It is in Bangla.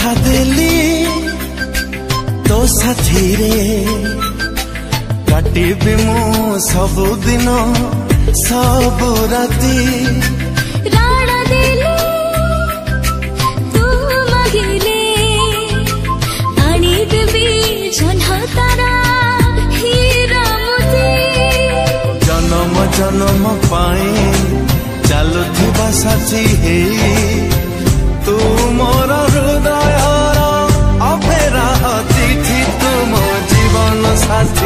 কথা দেলি তো সাথীরে কাটিবি মু সবুদিন সবু রাতি জনম জনম পাই চালুথিবা সাথী হেই past